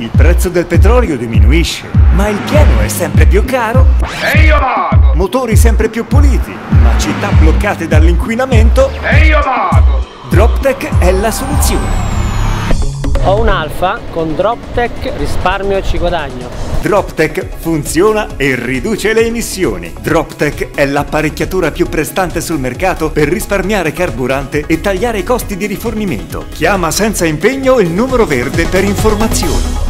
Il prezzo del petrolio diminuisce, ma il pieno è sempre più caro. E io vado! Motori sempre più puliti, ma città bloccate dall'inquinamento. E io vado! DropTech è la soluzione. Ho un Alfa con DropTech risparmio e ci guadagno. DropTech funziona e riduce le emissioni. DropTech è l'apparecchiatura più prestante sul mercato per risparmiare carburante e tagliare i costi di rifornimento. Chiama senza impegno il numero verde per informazioni.